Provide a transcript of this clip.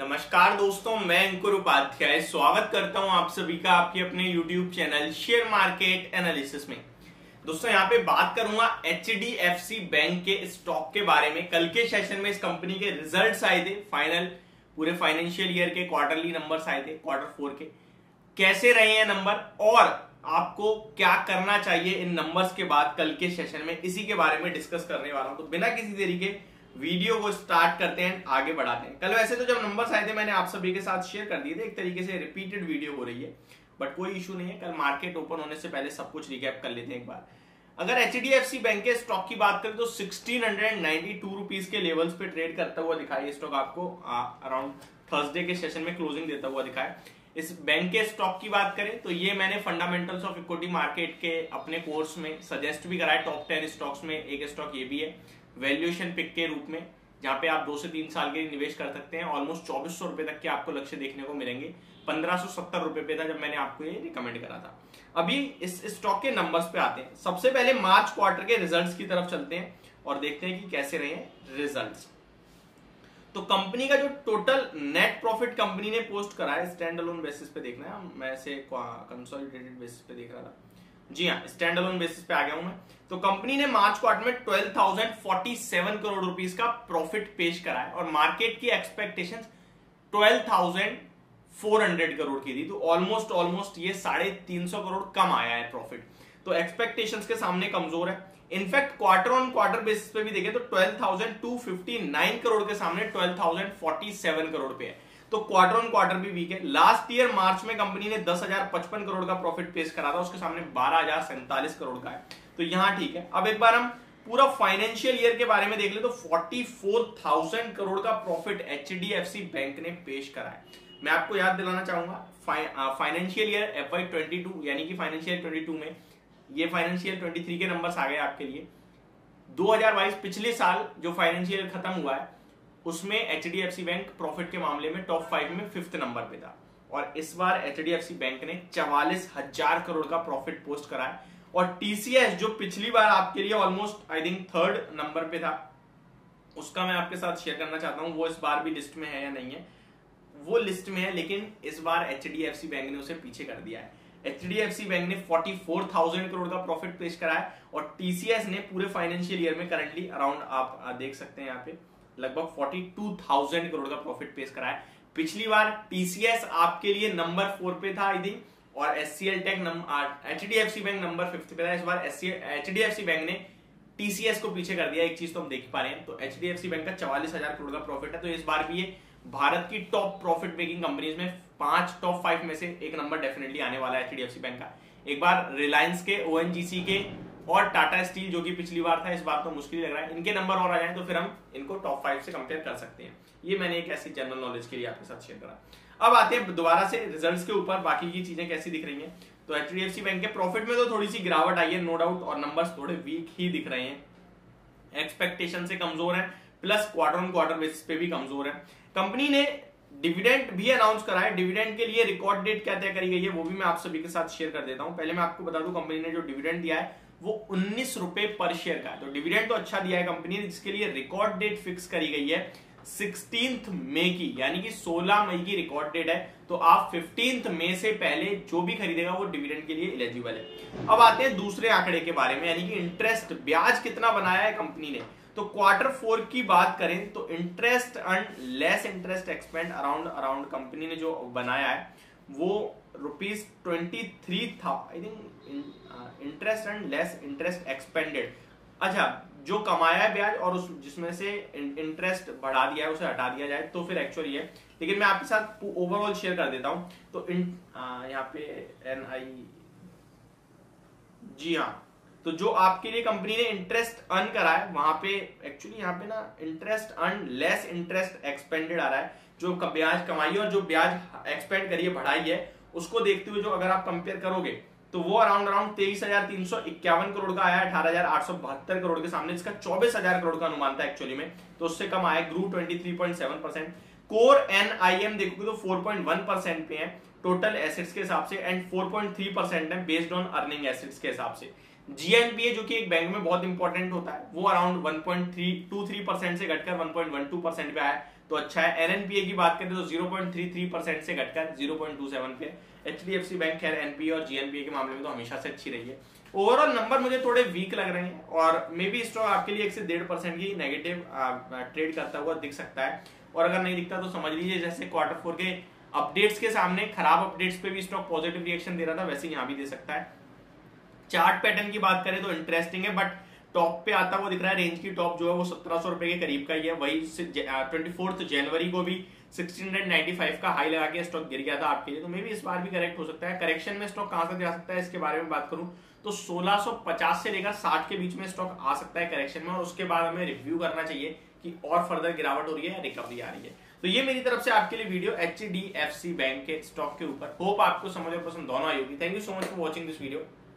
नमस्कार दोस्तों, मैं अंकुर उपाध्याय। स्वागत करता हूँ आप सभी का आपके अपने YouTube channel share market analysis में। दोस्तों, यहाँ पे बात करूँगा HDFC बैंक के स्टॉक के बारे में। कल के सेशन में इस कंपनी के रिज़ल्ट आए थे फाइनल पूरे फाइनेंशियल ईयर के क्वार्टरली नंबर्स आए थे क्वार्टर फोर के। कैसे रहे हैं नंबर और आपको क्या करना चाहिए इन नंबर्स के बाद कल के सेशन में? इसी के बारे में डिस्कस करने वाला हूँ। तो बिना किसी देरी के वीडियो को स्टार्ट करते हैं, आगे बढ़ाते हैं। कल वैसे तो जब नंबर्स आए थे, मैंने आप सभी के साथ शेयर कर दिए थे, एक तरीके से रिपीटेड वीडियो हो रही है। बट कोई इशू नहीं है, कल मार्केट ओपन होने से पहले सब कुछ रिकैप कर लेते हैं एक बार। अगर एचडीएफसी बैंक के स्टॉक की बात करें तो सिक्सटीन हंड्रेड के लेवल्स पे ट्रेड करता हुआ दिखाई। स्टॉक आपको अराउंड थर्सडे के सेशन में क्लोजिंग देता हुआ दिखाए इस बैंक के स्टॉक की बात करें तो ये मैंने फंडामेंटल्स ऑफ़ इक्विटी मार्केट के अपने कोर्स में सजेस्ट भी कराया टॉप टेन स्टॉक्स में एक स्टॉक ये भी है। वैल्यूएशन पिक के रूप में, जहाँ पे आप दो से तीन साल के लिए निवेश कर सकते हैं ऑलमोस्ट चौबीस सौ रुपए तक के आपको लक्ष्य देखने को मिलेंगे। पंद्रह सौ सत्तर रुपए पे था जब मैंने आपको ये रिकमेंड करा था। अभी इस स्टॉक के नंबर्स पे आते हैं। सबसे पहले मार्च क्वार्टर के रिजल्ट्स की तरफ़ चलते हैं और देखते हैं कि कैसे रहे रिजल्ट्स तो कंपनी का जो टोटल नेट प्रॉफिट कंपनी ने पोस्ट करा है स्टैंड अलोन बेसिस पे देखना है। मैं कंसोलिडेटेड बेसिस पे देख रहा था। जी हाँ स्टैंड अलोन बेसिस पे आ गया हूँ मैं। तो कंपनी ने मार्च क्वार्टर में twelve thousand forty seven crore rupees का प्रॉफिट पेश करा है और मार्केट की फोर हंड्रेड करोड़ की थी। तो ऑलमोस्ट ऑलमोस्ट ये साढ़े तीन सौ करोड़ कम आया है प्रॉफिट तो एक्सपेक्टेशंस के सामने कमज़ोर है। In fact quarter on quarter basis पे भी देखें तो 12,259 करोड़ के सामने 12,047 करोड़ पे है। तो क्वार्टर ऑन क्वार्टर भी वीक है। लास्ट ईयर मार्च में कंपनी ने दस हज़ार पचपन करोड़ का प्रॉफिट पेश करा था उसके सामने बारह हज़ार सैंतालीस करोड़ का है। तो यहाँ ठीक है। अब एक बार हम पूरा फाइनेंशियल ईयर के बारे में देख ले तो 44,000 करोड़ का प्रॉफिट एच बैंक ने पेश करा है। मैं आपको याद दिलाना चाहूँगा फाइनेंशियल ईयर एफ़ आई यानी कि फाइनेंशियल 22 में ये फाइनेंशियल 23 के नंबर्स आ गए आपके लिए। 2022 पिछले साल जो फाइनेंशियल खत्म हुआ है उसमें H D F C bank profit के मामले में टॉप फाइव में फिफ्थ नंबर पे था। और इस बार H D F C bank ने चवालीस हज़ार करोड़ का प्रॉफिट पोस्ट करा है। और टीसीएस जो पिछली बार आपके लिए almost I think third number पे था उसका मैं आपके साथ शेयर करना चाहता हूँ। वो इस बार भी लिस्ट में है या नहीं है? वो लिस्ट में है लेकिन इस बार H D F C bank ने उसे पीछे कर दिया है। एचडीएफसी बैंक ने 44,000 करोड़ का प्रॉफिट पेश करा है और टीसीएस ने पूरे फाइनेंशियल ईयर में करंटली अराउंड आप देख सकते हैं यहाँ पे। लगभग 42,000 करोड़ का प्रॉफिट पेश करा है। पिछली बार टीसीएस आपके लिए नंबर फोर पे था आई थिंक और S C L tech H D F C bank number fifth पे था। इस बार H D F C bank ने टीसीएस को पीछे कर दिया। एक चीज़ तो हम देख पा रहे हैं तो H D F C bank का चवालीस हज़ार करोड़ का प्रॉफिट है। तो इस बार भी ये भारत की टॉप प्रॉफिट मेकिंग कंपनीज़ में पाँच टॉप फाइव में से एक नंबर डेफिनेटली आने वाला है एचडीएफसी बैंक का। एक बार रिलायंस के ओ के और टाटा स्टील जो कि पिछली बार था, इस बार तो मुश्किल लग रहा है। इनके नंबर और आ जाए तो फिर हम इनको टॉप फाइव से कंपेयर कर सकते हैं। ये मैंने एक ऐसी जनरल नॉलेज के लिए आपके साथ शेयर करा। अब आते हैं दोबारा से रिजल्ट्स के ऊपर, बाकी की चीज़ें कैसी दिख रही हैं। तो एच बैंक के प्रॉफिट में तो थोड़ी सी गिरावट आई है नो डाउट और नंबर्स थोड़े वीक ही दिख रहे हैं। एक्सपेक्टेशन से कमज़ोर है plus quarter on quarter basis पे भी कमज़ोर है। कंपनी ने डिविडेंड भी अनाउंस करा है। डिविडेंड के लिए रिकॉर्ड डेट क्या तय करी गई है, वो भी मैं आप सभी के साथ शेयर कर देता हूँ। पहले मैं आपको बता दूँ कंपनी ने जो डिविडेंड दिया है वो उन्नीस रुपए पर शेयर का है। तो डिविडेंड तो अच्छा दिया है कंपनी ने, जिसके लिए रिकॉर्ड डेट फिक्स करी गई है सिक्सटींथ मई की, यानी कि 16 मई की रिकॉर्ड डेट है। तो आप फिफ्टींथ मई से पहले जो भी खरीदेगा वो डिविडेंड के लिए एलिजिबल है। अब आते हैं दूसरे आंकड़े के बारे में, यानी कि इंटरेस्ट ब्याज कितना बनाया है कंपनी ने? तो क्वार्टर फोर की बात करें तो interest and less interest expend around around company ने जो बनाया है वो रुपीज़ ट्वेंटी थ्री था I think interest and less interest expended अच्छा जो कमाया है ब्याज और उस, जिसमें से इंटरेस्ट बढ़ा दिया है, उसे हटा दिया जाए तो फिर एक्चुअली है। लेकिन मैं आपके साथ ओवरऑल शेयर कर देता हूँ। तो इन यहाँ पे एन आई जी हाँ। तो जो आपके लिए कंपनी ने इंटरेस्ट अर्न करा है, वहाँ पे एक्चुअली यहाँ पे ना interest earn less interest expended आ रहा है। जो ब्याज कमाई और जो ब्याज एक्सपेंड करिए बढ़ाई है, उसको देखते हुए जो अगर आप कंपेयर करोगे तो वो अराउंड अराउंड तेईस हज़ार तीन सौ इक्यावन करोड़ का आया अठारह हज़ार आठ सौ बहत्तर करोड़ के सामने इसका चौबीस हज़ार करोड़ का अनुमान था एक्चुअली में तो उससे कम आया grew twenty three point seven percent core N I M देखोगे तो फोर पॉइंट वन परसेंट पे है टोटल एसेट्स के हिसाब से and four point three percent है बेस्ड ऑन अर्निंग एसेट्स के हिसाब से। जीएनपीए जो कि एक बैंक में बहुत इंपॉर्टेंट होता है, वो अराउंड 1.323 परसेंट से घटकर 1.12 परसेंट पे आया तो अच्छा है एनएनपीए की बात करें तो 0.33 परसेंट से घटकर 0.27 पे। एच बैंक खैर एनपीए और जीएनपीए के मामले में तो हमेशा से अच्छी रही है। ओवरऑल नंबर मुझे थोड़े वीक लग रहे हैं और मे बी स्टॉक आपके लिए एक से डेढ़ परसेंट की नेगेटिव ट्रेड करता हुआ दिख सकता है। और अगर नहीं दिखता तो समझ लीजिए, जैसे क्वार्टर फोर के अपडेट्स के सामने खराब अपडेट्स पे भी स्टॉक पॉजिटिव रिएक्शन दे रहा था, वैसे यहाँ भी दे सकता है। चार्ट पैटर्न की बात करें तो इंटरेस्टिंग है बट टॉप पे आता हुआ दिख रहा है रेंज की टॉप जो है वो सत्रह सौ रुपए के करीब का ही है। वही ट्वेंटी फोर्थ जनवरी को भी 1695 का हाई लगा के स्टॉक गिर गया था आपके लिए। तो मे भी इस बार भी करेक्ट हो सकता है। करेक्शन में स्टॉक कहाँ से जा सकता है, इसके बारे में बात करूँ तो 1650 से लेकर 60 के बीच में स्टॉक आ सकता है करेक्शन में, और उसके बाद हमें रिव्यू करना चाहिए कि और फर्दर गिरावट हो रही है रिकवरी आ रही है। तो ये मेरी तरफ़ से आपके लिए वीडियो HDFC बैंक के स्टॉक के ऊपर। होप आपको समझ और पसंद दोनों आई thank you so much for watching this video